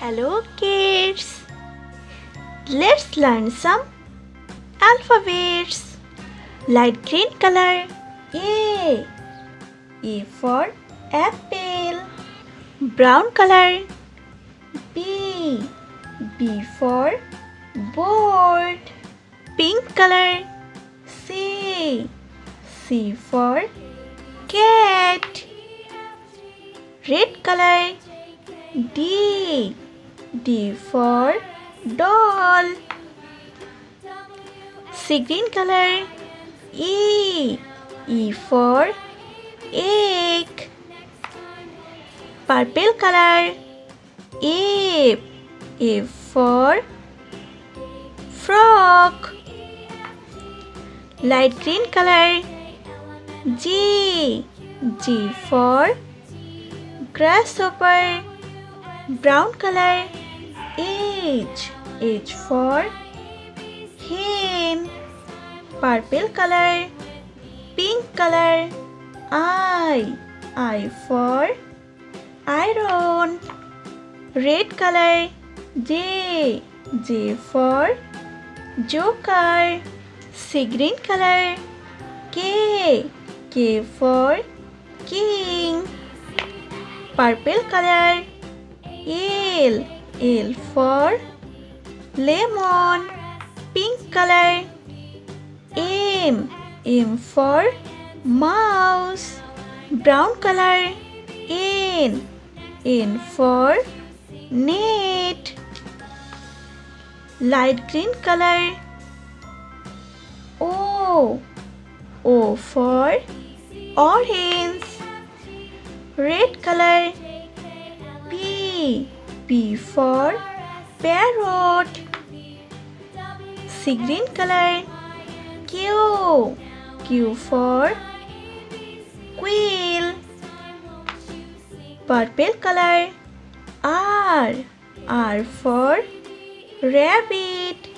Hello kids! Let's learn some alphabets. Light green color A. A for apple. Brown color B. B for board. Pink color C. C for cat. Red color D. D for doll. Sea green color E. E for egg. Purple color A. A for frog. Light green color G. G for grasshopper. Brown color H. H for hen. Purple color Pink color I. I for iron. Red color J. J for joker. Sea green color K. K for king. Purple color L. L for lemon. Pink color M. M for mouse. Brown color N. N for net. Light green color O. O for orange. Red color P. P for parrot. Sea green color Q. Q for quail. Purple color R. R for rabbit.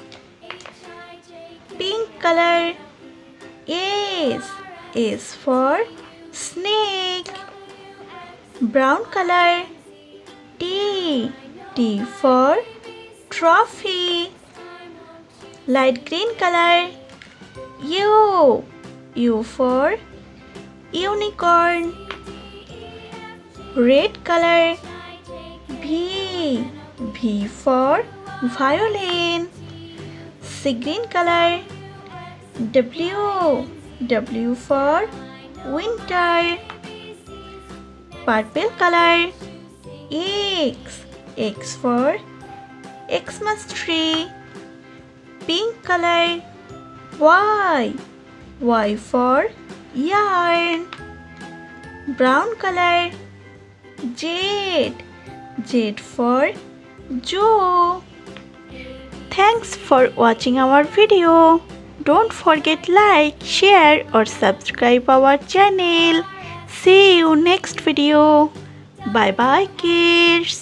Pink color S. S for snake. Brown color T. T for trophy. Light green color U. U for unicorn. Red color V. V for violin. Sea green color W. W for winter. Purple color X. X for Xmas tree. Pink color Y. Y for yarn. Brown color Z. Z for Joe. Thanks for watching our video. Don't forget like, share or subscribe our channel. See you next video. Bye bye kids.